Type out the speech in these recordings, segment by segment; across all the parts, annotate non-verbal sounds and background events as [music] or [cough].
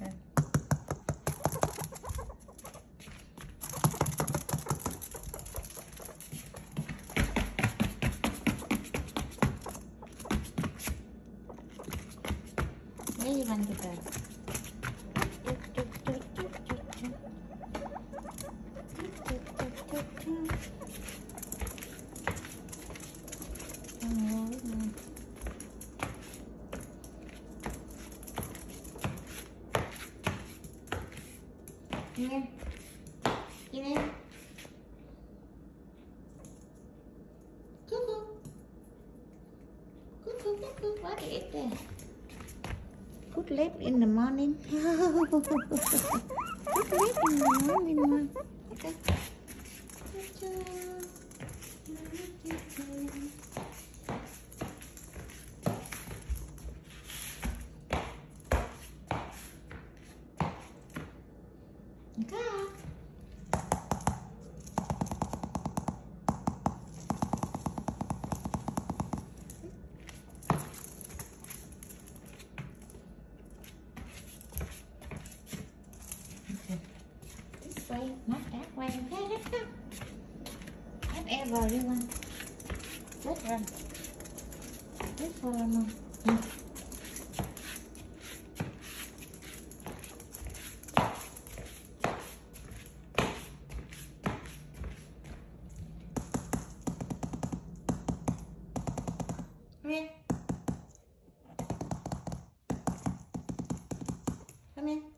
네. 내일 만들어야지. Yine. Yine. Cuckoo. Cuckoo, cuckoo. What is that? Good late in the morning. [laughs] Good late in the morning. Okay. Whatever you want. Let's run. Let's follow mom. Mm. Come here. Come here.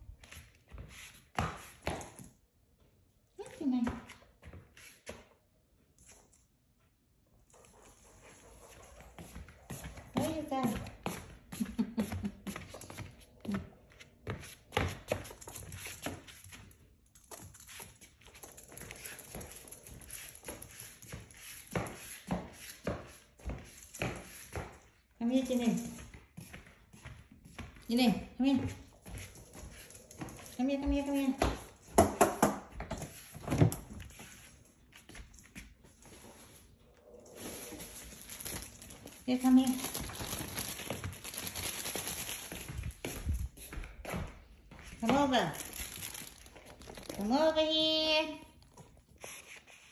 kan Ambil sini. Sini, ambil. Ambil, ambil, ambil. Here, come here. Come over. Come over here.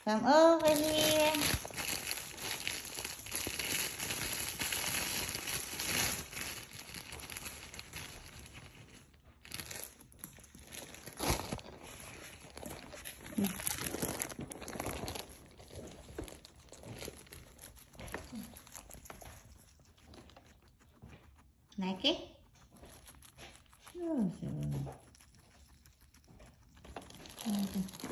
Come over here. Like it? 해야지. 아이고.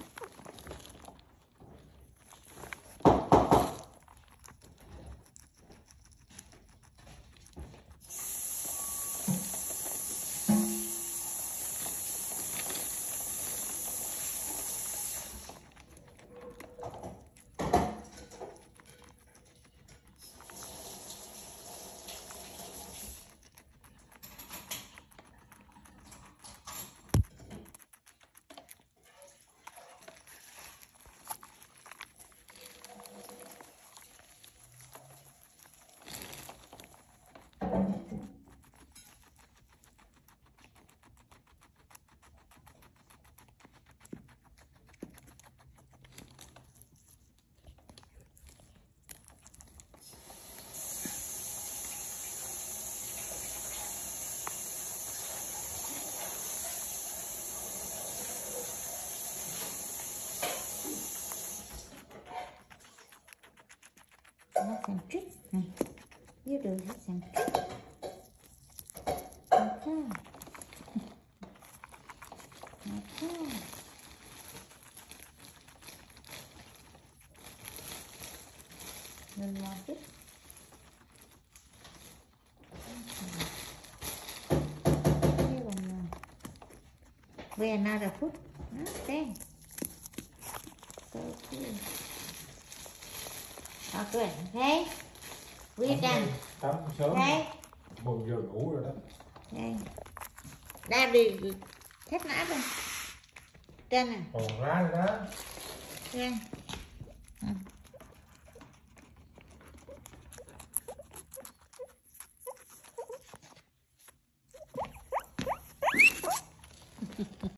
Nó xem trích. Này dưới được nó xem trích. Ok Ok Lần một chút We lần này Wait another foot. Okay So good Okay, okay. We're done. tắm sớm Okay. một giờ ngủ rồi đó Đây. Đây bị thét nã rồi. Trên nè. còn ra rồi đó Trên.